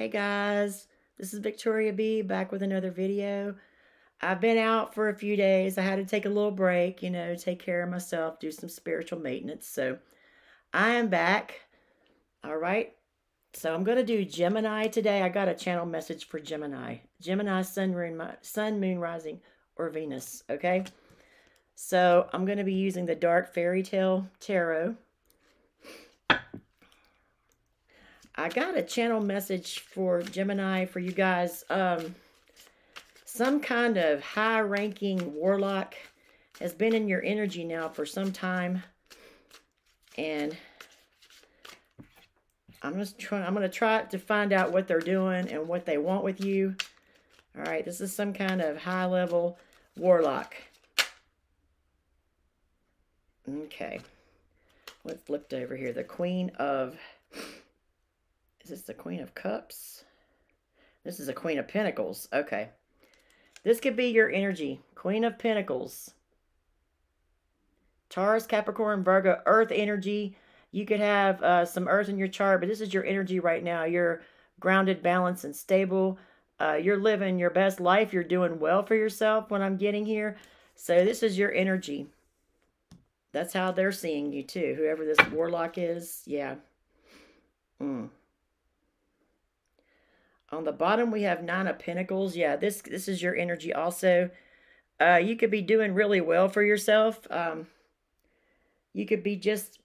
Hey guys, this is Victoria Bee back with another video. I've been out for a few days. I had to take a little break, you know, take care of myself, do some spiritual maintenance. So I am back. All right. So I'm going to do Gemini today. I got a channel message for Gemini. Gemini, sun, moon, sun, moon, rising, or Venus. Okay. So I'm going to be using the Dark Fairy Tale Tarot. I got a channel message for Gemini for you guys. Um, some kind of high-ranking warlock has been in your energy now for some time. And I'm just trying, I'm going to try to find out what they're doing and what they want with you. All right, this is some kind of high-level warlock. Okay. What flipped over here? The Queen of is this the Queen of Cups? This is a Queen of Pentacles. Okay. This could be your energy. Queen of Pentacles. Taurus, Capricorn, Virgo, Earth energy. You could have uh, some Earth in your chart, but this is your energy right now. You're grounded, balanced, and stable. Uh, you're living your best life. You're doing well for yourself when I'm getting here. So this is your energy. That's how they're seeing you too. Whoever this warlock is. Yeah. Mm. On the bottom, we have Nine of Pentacles. Yeah, this, this is your energy also. Uh, you could be doing really well for yourself. Um, you could be just,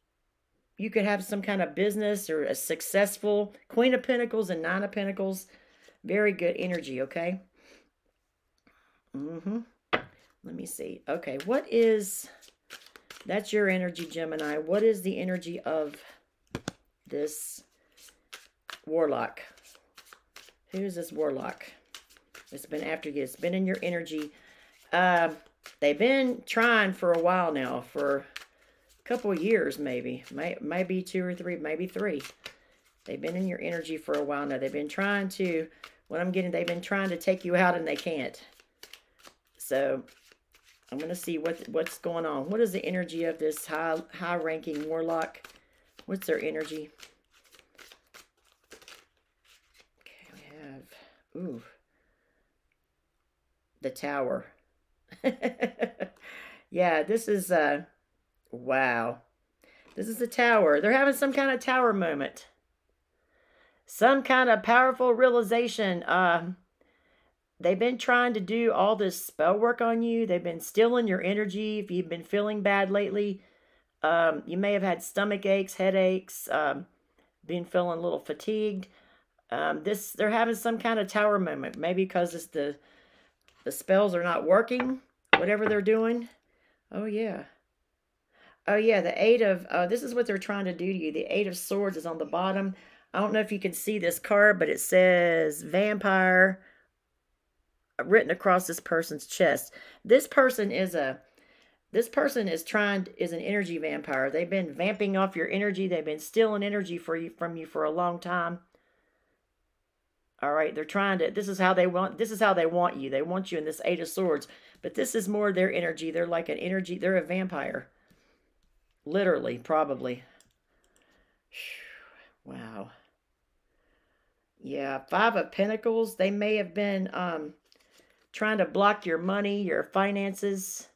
you could have some kind of business or a successful Queen of Pentacles and Nine of Pentacles. Very good energy, okay? Mm-hmm. Let me see. Okay, what is, that's your energy, Gemini. What is the energy of this Warlock? Who's this warlock? It's been after you. It's been in your energy. Uh, they've been trying for a while now, for a couple years maybe. May, maybe two or three, maybe three. They've been in your energy for a while now. They've been trying to, what I'm getting, they've been trying to take you out and they can't. So, I'm going to see what what's going on. What is the energy of this high high-ranking warlock? What's their energy? Ooh. The tower. yeah, this is, uh, wow. This is the tower. They're having some kind of tower moment. Some kind of powerful realization. Uh, they've been trying to do all this spell work on you. They've been stealing your energy. If you've been feeling bad lately, um, you may have had stomach aches, headaches, um, been feeling a little fatigued. Um, this they're having some kind of tower moment, maybe because it's the the spells are not working, whatever they're doing. Oh yeah. Oh yeah, the eight of uh, this is what they're trying to do to you. The eight of swords is on the bottom. I don't know if you can see this card, but it says vampire written across this person's chest. This person is a this person is trying is an energy vampire. They've been vamping off your energy. They've been stealing energy for you from you for a long time. All right, they're trying to, this is how they want, this is how they want you. They want you in this Eight of Swords. But this is more their energy. They're like an energy, they're a vampire. Literally, probably. Wow. Yeah, Five of Pentacles. They may have been um, trying to block your money, your finances.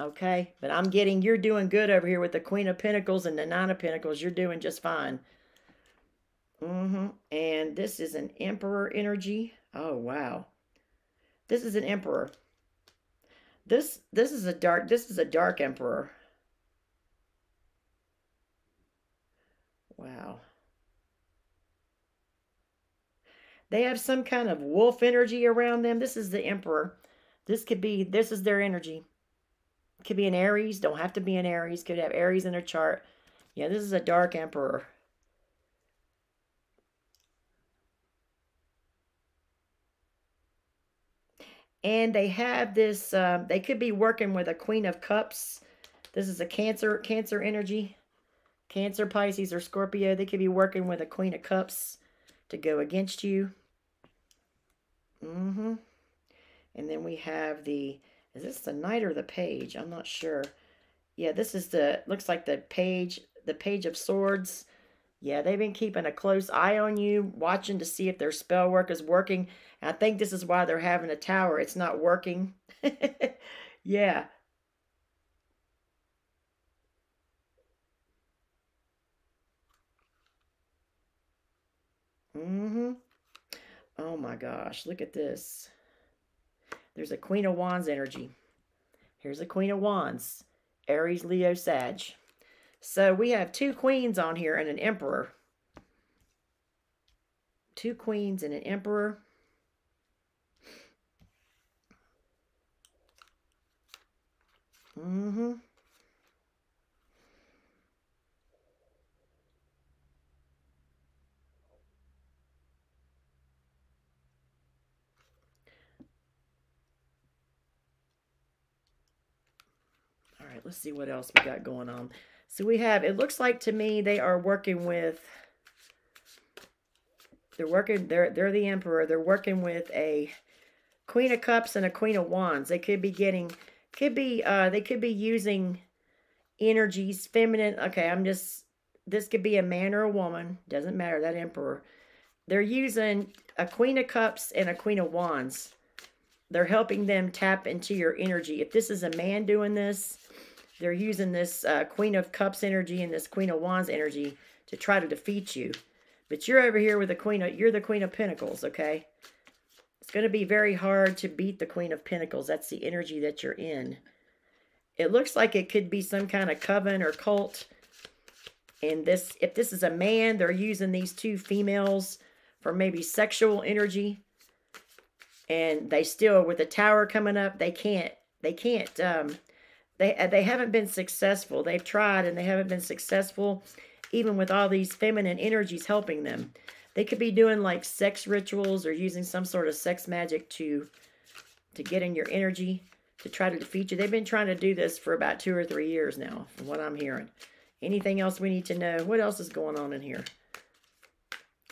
Okay, but I'm getting, you're doing good over here with the Queen of Pentacles and the Nine of Pentacles. You're doing just fine. Mm-hmm. And this is an emperor energy. Oh, wow. This is an emperor. This this is a dark this is a dark emperor. Wow. They have some kind of wolf energy around them. This is the emperor. This could be this is their energy. Could be an Aries, don't have to be an Aries. Could have Aries in their chart. Yeah, this is a dark emperor. And they have this, uh, they could be working with a Queen of Cups. This is a Cancer, Cancer energy. Cancer, Pisces, or Scorpio. They could be working with a Queen of Cups to go against you. Mm-hmm. And then we have the, is this the Knight or the Page? I'm not sure. Yeah, this is the, looks like the Page, the Page of Swords. Yeah, they've been keeping a close eye on you, watching to see if their spell work is working. And I think this is why they're having a tower. It's not working. yeah. Mm-hmm. Oh my gosh, look at this. There's a Queen of Wands energy. Here's a Queen of Wands. Aries, Leo, Sag. So we have two queens on here and an emperor. Two queens and an emperor. Mm-hmm. All right, let's see what else we got going on. So we have, it looks like to me they are working with, they're working, they're, they're the emperor. They're working with a queen of cups and a queen of wands. They could be getting, could be, uh, they could be using energies, feminine. Okay, I'm just, this could be a man or a woman. Doesn't matter, that emperor. They're using a queen of cups and a queen of wands. They're helping them tap into your energy. If this is a man doing this, they're using this uh, Queen of Cups energy and this Queen of Wands energy to try to defeat you. But you're over here with the Queen of, you're the Queen of Pentacles, okay? It's going to be very hard to beat the Queen of Pentacles. That's the energy that you're in. It looks like it could be some kind of coven or cult. And this, if this is a man, they're using these two females for maybe sexual energy. And they still, with the tower coming up, they can't, they can't, um, they, uh, they haven't been successful. They've tried and they haven't been successful, even with all these feminine energies helping them. They could be doing like sex rituals or using some sort of sex magic to, to get in your energy to try to defeat you. They've been trying to do this for about two or three years now, from what I'm hearing. Anything else we need to know? What else is going on in here?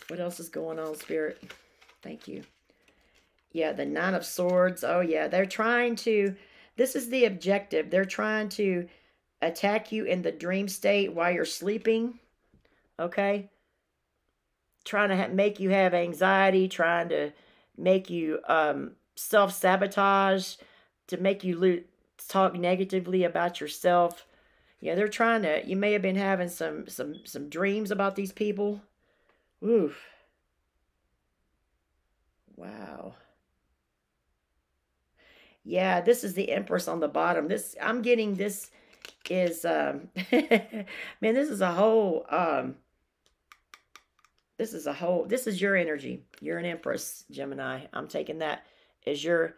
What else is going on, Spirit? Thank you. Yeah, the Nine of Swords. Oh, yeah. They're trying to this is the objective. They're trying to attack you in the dream state while you're sleeping. Okay? Trying to make you have anxiety, trying to make you um, self-sabotage, to make you talk negatively about yourself. Yeah, they're trying to, you may have been having some, some, some dreams about these people. Oof. Wow. Yeah, this is the Empress on the bottom. This I'm getting this is um man, this is a whole um this is a whole this is your energy. You're an Empress, Gemini. I'm taking that as your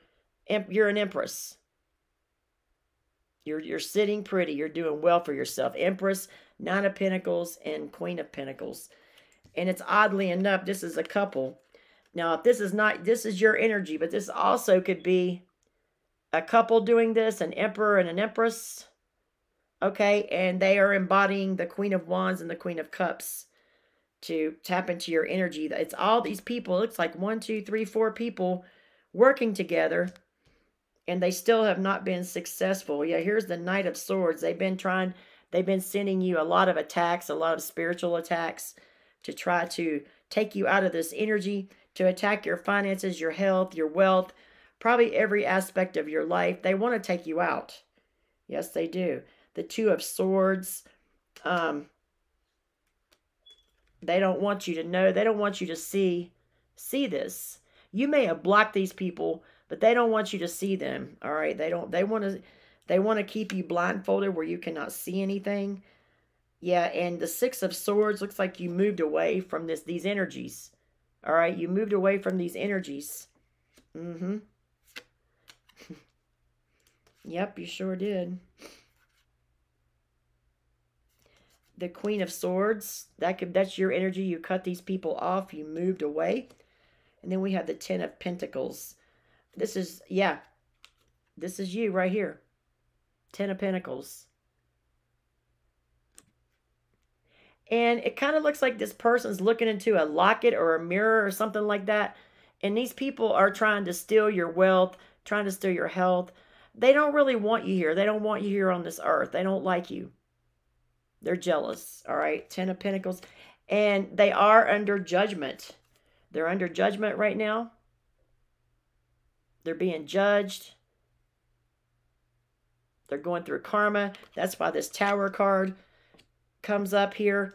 you're an Empress. You're you're sitting pretty. You're doing well for yourself. Empress, Nine of Pentacles, and Queen of Pentacles. And it's oddly enough, this is a couple. Now, if this is not, this is your energy, but this also could be a couple doing this, an emperor and an empress. Okay, and they are embodying the Queen of Wands and the Queen of Cups to tap into your energy. It's all these people. It's like one, two, three, four people working together, and they still have not been successful. Yeah, here's the Knight of Swords. They've been trying, they've been sending you a lot of attacks, a lot of spiritual attacks to try to take you out of this energy, to attack your finances, your health, your wealth, probably every aspect of your life. They want to take you out. Yes, they do. The Two of Swords. Um, they don't want you to know. They don't want you to see see this. You may have blocked these people, but they don't want you to see them. All right. They don't. They want to. They want to keep you blindfolded where you cannot see anything. Yeah, and the Six of Swords looks like you moved away from this these energies. All right, you moved away from these energies. Mm-hmm. Yep, you sure did. The Queen of Swords, that could that's your energy. You cut these people off, you moved away. And then we have the Ten of Pentacles. This is, yeah, this is you right here. Ten of Pentacles. And it kind of looks like this person's looking into a locket or a mirror or something like that. And these people are trying to steal your wealth, trying to steal your health, they don't really want you here. They don't want you here on this earth. They don't like you. They're jealous, all right? Ten of Pentacles. And they are under judgment. They're under judgment right now. They're being judged. They're going through karma. That's why this tower card comes up here.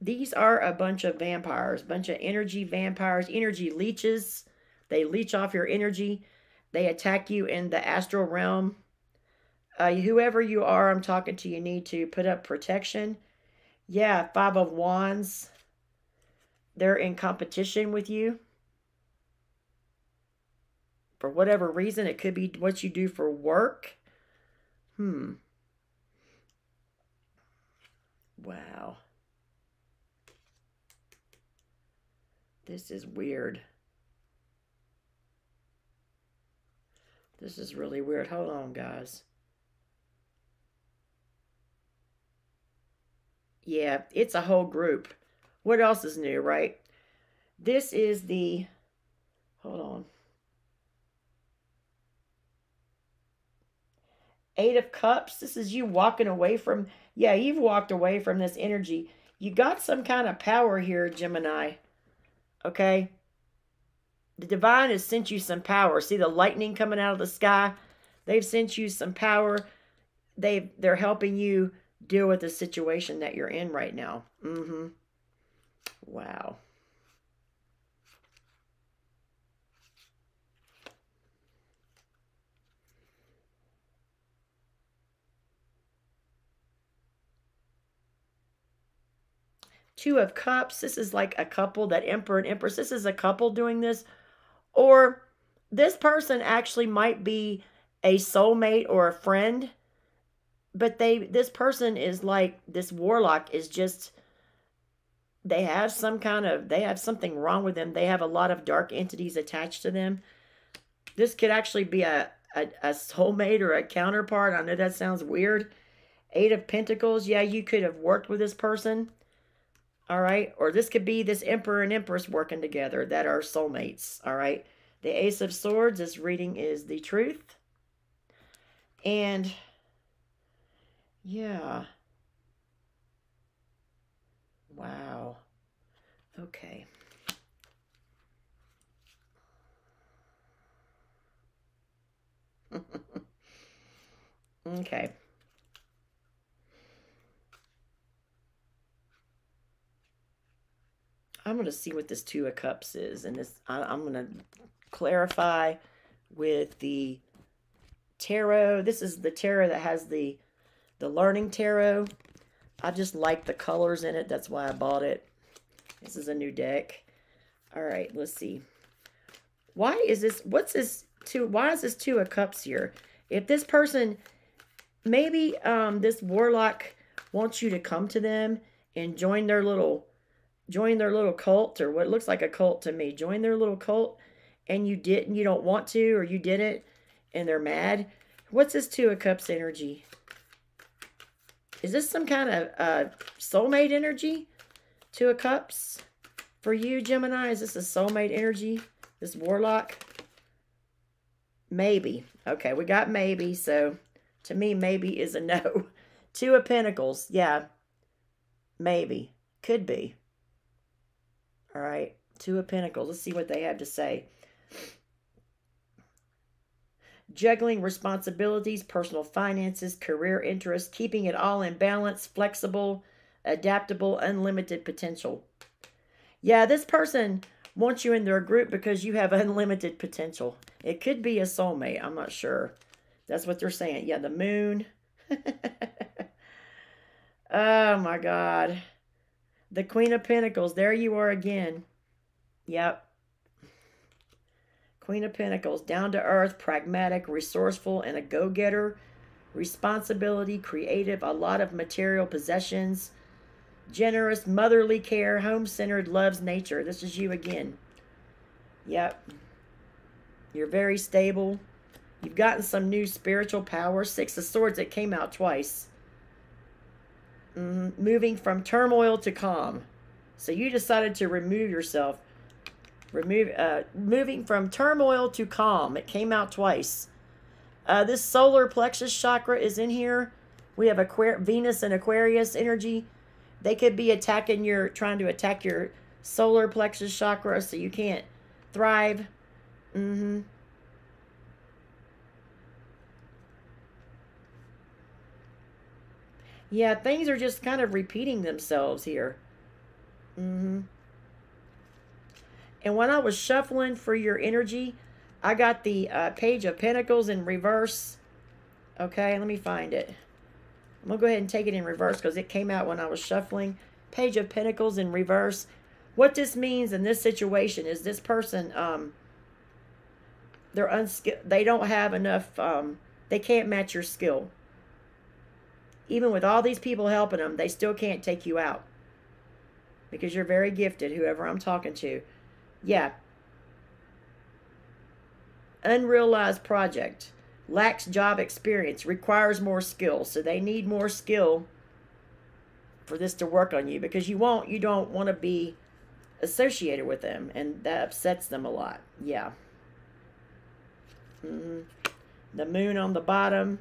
These are a bunch of vampires, bunch of energy vampires, energy leeches. They leech off your energy. They attack you in the astral realm. Uh, whoever you are, I'm talking to, you need to put up protection. Yeah, Five of Wands. They're in competition with you. For whatever reason, it could be what you do for work. Hmm. Wow. This is weird. This is really weird. Hold on, guys. Yeah, it's a whole group. What else is new, right? This is the... Hold on. Eight of Cups. This is you walking away from... Yeah, you've walked away from this energy. You got some kind of power here, Gemini. Okay? The divine has sent you some power. See the lightning coming out of the sky? They've sent you some power. They they're helping you deal with the situation that you're in right now. Mm-hmm. Wow. Two of Cups. This is like a couple, that Emperor and Empress. This is a couple doing this. Or this person actually might be a soulmate or a friend. But they this person is like, this warlock is just, they have some kind of, they have something wrong with them. They have a lot of dark entities attached to them. This could actually be a, a, a soulmate or a counterpart. I know that sounds weird. Eight of Pentacles. Yeah, you could have worked with this person all right? Or this could be this emperor and empress working together that are soulmates, all right? The Ace of Swords, this reading is the truth. And, yeah. Wow. Okay. okay. I'm going to see what this Two of Cups is. And this, I, I'm going to clarify with the tarot. This is the tarot that has the, the learning tarot. I just like the colors in it. That's why I bought it. This is a new deck. All right, let's see. Why is this, what's this two, why is this Two of Cups here? If this person, maybe um, this warlock wants you to come to them and join their little join their little cult or what looks like a cult to me. Join their little cult and you didn't, you don't want to, or you did it and they're mad. What's this Two of Cups energy? Is this some kind of uh, soulmate energy? Two of Cups for you, Gemini? Is this a soulmate energy? This Warlock? Maybe. Okay, we got maybe. So to me, maybe is a no. Two of Pentacles. Yeah. Maybe. Could be. All right. Two of Pentacles. Let's see what they have to say. Juggling responsibilities, personal finances, career interests, keeping it all in balance, flexible, adaptable, unlimited potential. Yeah, this person wants you in their group because you have unlimited potential. It could be a soulmate. I'm not sure. That's what they're saying. Yeah, the moon. oh, my God. The Queen of Pentacles. There you are again. Yep. Queen of Pentacles. Down to earth, pragmatic, resourceful, and a go-getter. Responsibility, creative, a lot of material possessions. Generous, motherly care, home-centered, loves nature. This is you again. Yep. You're very stable. You've gotten some new spiritual power. Six of Swords, it came out twice. Mm, moving from turmoil to calm. So you decided to remove yourself. Remove, uh, moving from turmoil to calm. It came out twice. Uh, this solar plexus chakra is in here. We have Aquar Venus and Aquarius energy. They could be attacking your, trying to attack your solar plexus chakra so you can't thrive. Mm-hmm. Yeah, things are just kind of repeating themselves here. Mm-hmm. And when I was shuffling for your energy, I got the uh, Page of Pentacles in reverse. Okay, let me find it. I'm going to go ahead and take it in reverse because it came out when I was shuffling. Page of Pentacles in reverse. What this means in this situation is this person, um, they're unskilled. They don't have enough, um, they can't match your skill. Even with all these people helping them, they still can't take you out. Because you're very gifted, whoever I'm talking to. Yeah. Unrealized project. Lacks job experience. Requires more skill. So they need more skill for this to work on you. Because you won't, you don't want to be associated with them. And that upsets them a lot. Yeah. Mm -hmm. The moon on the bottom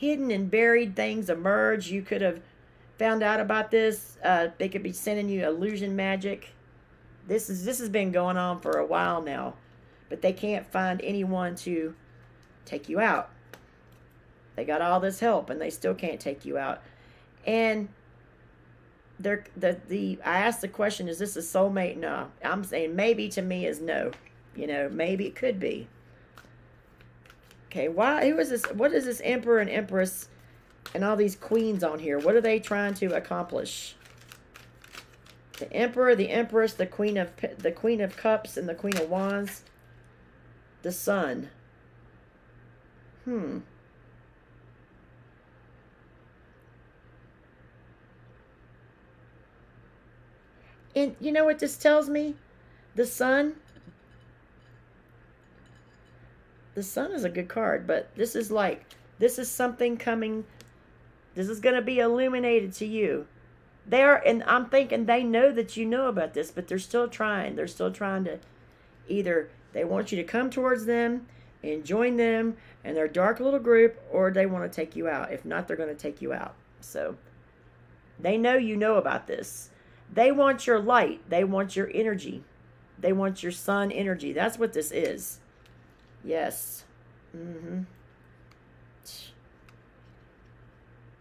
hidden and buried things emerge. You could have found out about this. Uh, they could be sending you illusion magic. This is this has been going on for a while now, but they can't find anyone to take you out. They got all this help and they still can't take you out. And they're the the I asked the question, is this a soulmate? No. I'm saying maybe to me is no. You know, maybe it could be. Okay, why? Who is this? What is this emperor and empress and all these queens on here? What are they trying to accomplish? The emperor, the empress, the queen of the queen of cups, and the queen of wands. The sun. Hmm. And you know what this tells me? The sun the sun is a good card, but this is like, this is something coming, this is going to be illuminated to you. They are, and I'm thinking they know that you know about this, but they're still trying. They're still trying to either, they want you to come towards them and join them and their dark little group, or they want to take you out. If not, they're going to take you out. So they know you know about this. They want your light. They want your energy. They want your sun energy. That's what this is. Yes. Mm-hmm.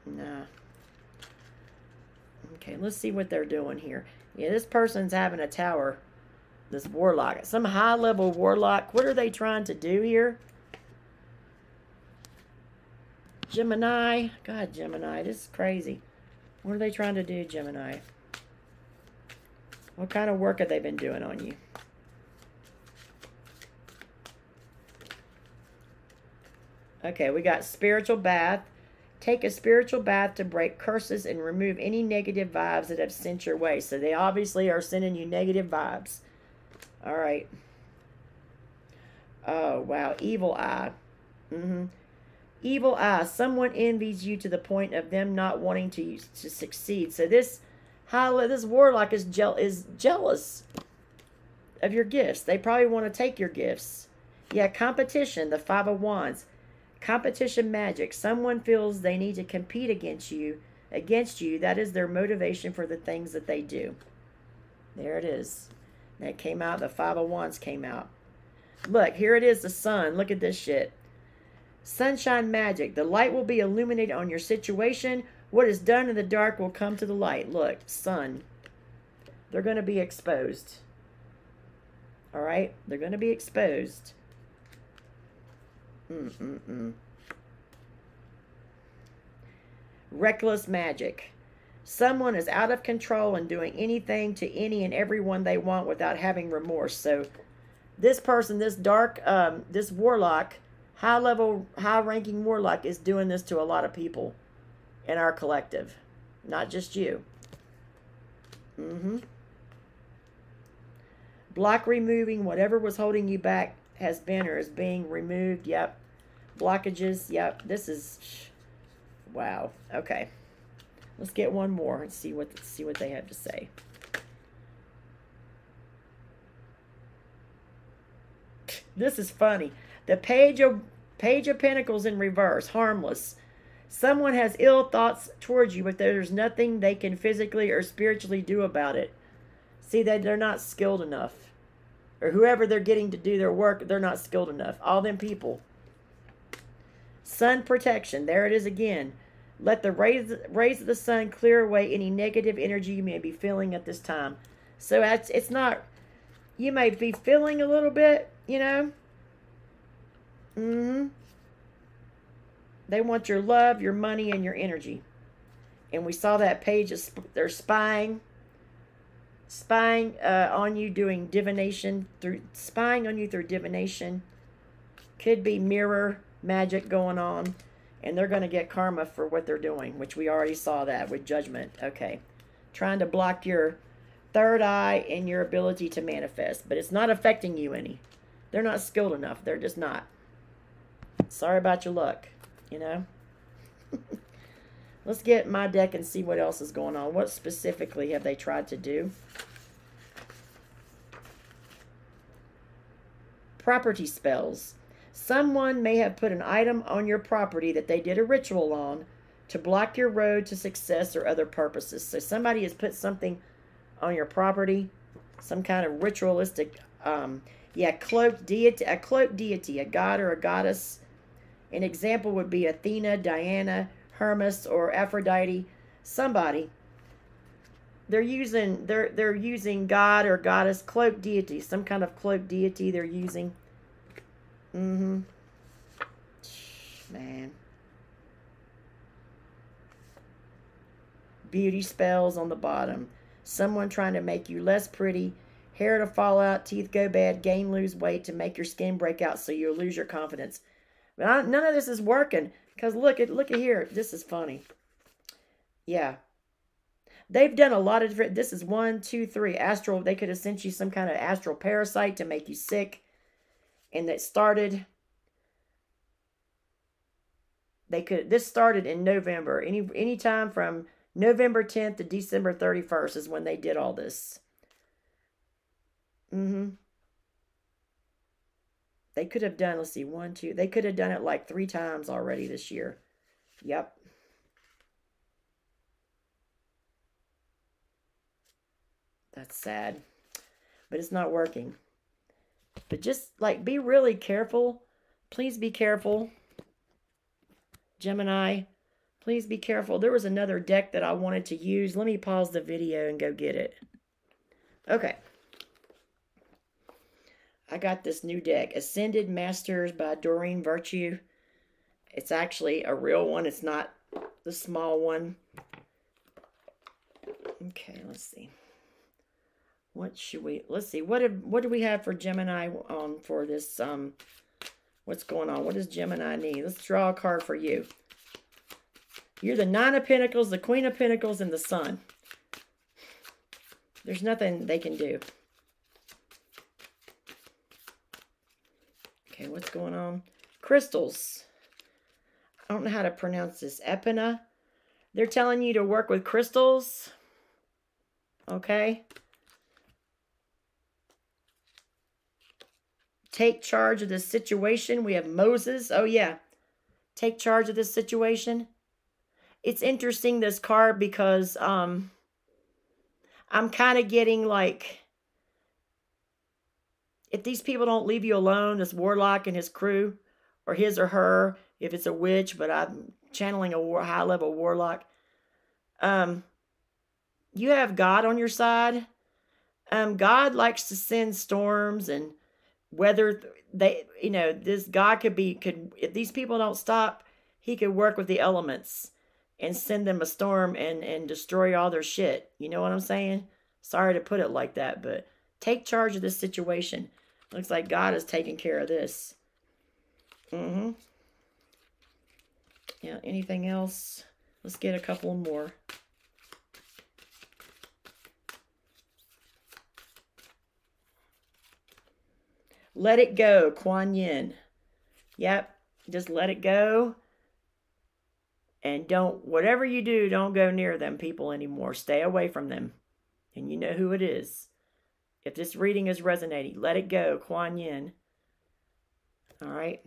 Nah. Okay, let's see what they're doing here. Yeah, this person's having a tower. This warlock. Some high-level warlock. What are they trying to do here? Gemini. God, Gemini. This is crazy. What are they trying to do, Gemini? What kind of work have they been doing on you? Okay, we got spiritual bath. Take a spiritual bath to break curses and remove any negative vibes that have sent your way. So they obviously are sending you negative vibes. All right. Oh, wow. Evil eye. Mm-hmm. Evil eye. Someone envies you to the point of them not wanting to, to succeed. So this high, this warlock is, je is jealous of your gifts. They probably want to take your gifts. Yeah, competition. The Five of Wands. Competition magic. Someone feels they need to compete against you, against you. That is their motivation for the things that they do. There it is. That came out. The Five of Wands came out. Look, here it is, the sun. Look at this shit. Sunshine magic. The light will be illuminated on your situation. What is done in the dark will come to the light. Look, sun. They're going to be exposed. All right? They're going to be exposed. Mm-mm-mm. Reckless magic. Someone is out of control and doing anything to any and everyone they want without having remorse. So this person, this dark, um, this warlock, high level, high ranking warlock is doing this to a lot of people in our collective. Not just you. Mm-hmm. Block removing whatever was holding you back has been or is being removed. Yep. Blockages. Yep. This is wow. Okay. Let's get one more and see what see what they have to say. This is funny. The page of page of pentacles in reverse, harmless. Someone has ill thoughts towards you, but there's nothing they can physically or spiritually do about it. See that they're not skilled enough. Or whoever they're getting to do their work, they're not skilled enough. All them people. Sun protection. There it is again. Let the rays, rays of the sun clear away any negative energy you may be feeling at this time. So it's, it's not, you may be feeling a little bit, you know. Mm-hmm. They want your love, your money, and your energy. And we saw that page, they're spying, spying uh, on you doing divination, through spying on you through divination. Could be mirror magic going on and they're going to get karma for what they're doing, which we already saw that with judgment. Okay. Trying to block your third eye and your ability to manifest, but it's not affecting you any. They're not skilled enough. They're just not. Sorry about your luck, you know? Let's get my deck and see what else is going on. What specifically have they tried to do? Property spells. Someone may have put an item on your property that they did a ritual on to block your road to success or other purposes. So somebody has put something on your property, some kind of ritualistic, um, yeah, cloaked deity, a cloaked deity, a god or a goddess. An example would be Athena, Diana, Hermes, or Aphrodite. Somebody. They're using they're they're using god or goddess cloaked deity, some kind of cloaked deity they're using Mm-hmm. Man. Beauty spells on the bottom. Someone trying to make you less pretty. Hair to fall out, teeth go bad, gain, lose weight to make your skin break out so you'll lose your confidence. But I, none of this is working. Because look at look at here. This is funny. Yeah. They've done a lot of different. This is one, two, three. Astral. They could have sent you some kind of astral parasite to make you sick and that started they could this started in November any any time from November 10th to December 31st is when they did all this mhm they could have done let's see one two they could have done it like three times already this year yep that's sad but it's not working but just like be really careful. Please be careful. Gemini, please be careful. There was another deck that I wanted to use. Let me pause the video and go get it. Okay. I got this new deck, Ascended Masters by Doreen Virtue. It's actually a real one. It's not the small one. Okay, let's see. What should we, let's see, what did, what do we have for Gemini on for this, um, what's going on? What does Gemini need? Let's draw a card for you. You're the Nine of Pentacles, the Queen of Pentacles, and the Sun. There's nothing they can do. Okay, what's going on? Crystals. I don't know how to pronounce this. Epina. They're telling you to work with crystals. Okay. Take charge of this situation. We have Moses. Oh, yeah. Take charge of this situation. It's interesting, this card, because um, I'm kind of getting like, if these people don't leave you alone, this warlock and his crew, or his or her, if it's a witch, but I'm channeling a war, high-level warlock, um, you have God on your side. Um, God likes to send storms and whether they you know this god could be could if these people don't stop he could work with the elements and send them a storm and and destroy all their shit. You know what i'm saying? Sorry to put it like that but take charge of this situation looks like god is taking care of this mm-hmm yeah anything else let's get a couple more Let it go, Kuan Yin. Yep, just let it go. And don't, whatever you do, don't go near them people anymore. Stay away from them. And you know who it is. If this reading is resonating, let it go. Kuan Yin. All right.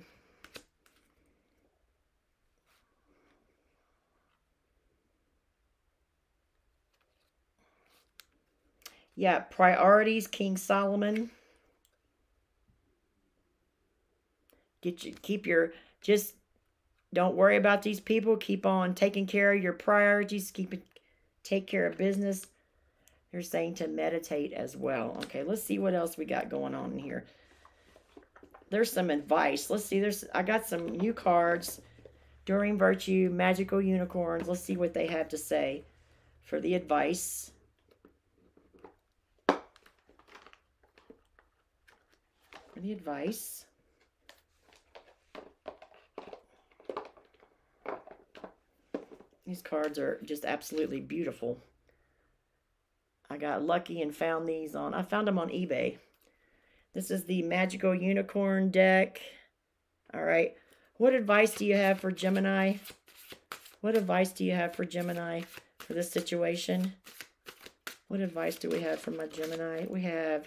Yeah, priorities, King Solomon. Get you keep your just don't worry about these people. Keep on taking care of your priorities. Keep it take care of business. They're saying to meditate as well. Okay, let's see what else we got going on here. There's some advice. Let's see. There's I got some new cards. Doreen Virtue, Magical Unicorns. Let's see what they have to say for the advice. For the advice. These cards are just absolutely beautiful. I got lucky and found these on, I found them on eBay. This is the Magical Unicorn deck. All right. What advice do you have for Gemini? What advice do you have for Gemini for this situation? What advice do we have for my Gemini? We have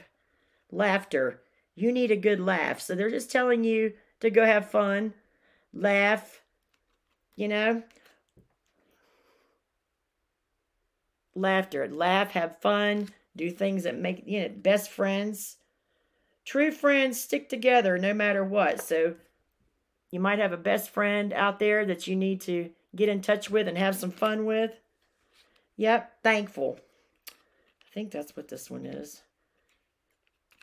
laughter. You need a good laugh. So they're just telling you to go have fun, laugh, you know, laughter. Laugh, have fun, do things that make, you know, best friends. True friends stick together no matter what. So you might have a best friend out there that you need to get in touch with and have some fun with. Yep, thankful. I think that's what this one is.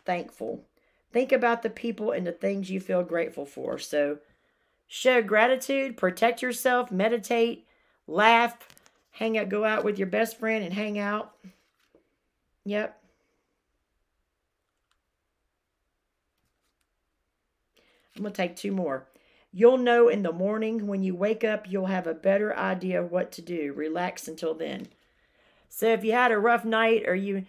Thankful. Think about the people and the things you feel grateful for. So show gratitude, protect yourself, meditate, laugh, hang out, go out with your best friend and hang out. Yep. I'm going to take two more. You'll know in the morning when you wake up, you'll have a better idea what to do. Relax until then. So if you had a rough night or you,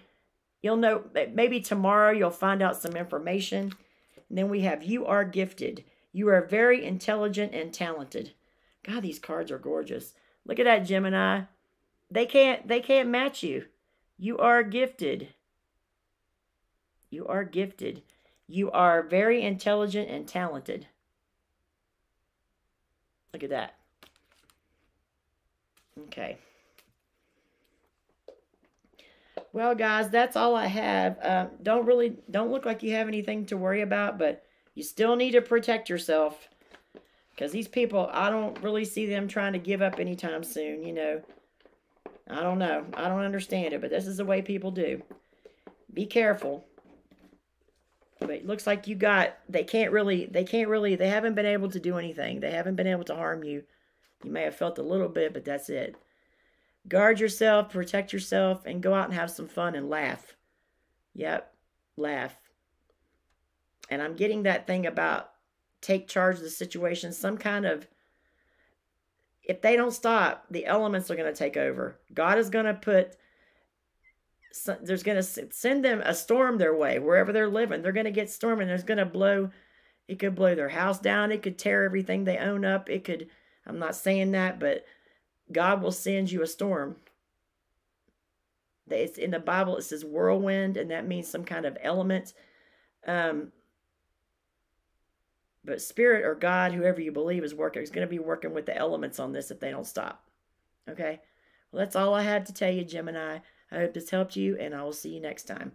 you'll know, maybe tomorrow you'll find out some information. And then we have you are gifted. You are very intelligent and talented. God, these cards are gorgeous. Look at that, Gemini. They can't they can't match you. You are gifted. You are gifted. You are very intelligent and talented. Look at that. Okay. Well, guys, that's all I have. Uh, don't really, don't look like you have anything to worry about, but you still need to protect yourself. Because these people, I don't really see them trying to give up anytime soon, you know. I don't know. I don't understand it, but this is the way people do. Be careful. But it looks like you got, they can't really, they can't really, they haven't been able to do anything. They haven't been able to harm you. You may have felt a little bit, but that's it. Guard yourself, protect yourself, and go out and have some fun and laugh. Yep, laugh. And I'm getting that thing about take charge of the situation, some kind of if they don't stop, the elements are going to take over. God is going to put, there's going to send them a storm their way, wherever they're living. They're going to get storm and there's going to blow, it could blow their house down. It could tear everything they own up. It could, I'm not saying that, but God will send you a storm. It's in the Bible, it says whirlwind, and that means some kind of element. Um, but Spirit or God, whoever you believe is working, is going to be working with the elements on this if they don't stop. Okay? Well, that's all I had to tell you, Gemini. I hope this helped you, and I will see you next time.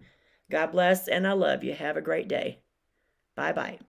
God bless, and I love you. Have a great day. Bye bye.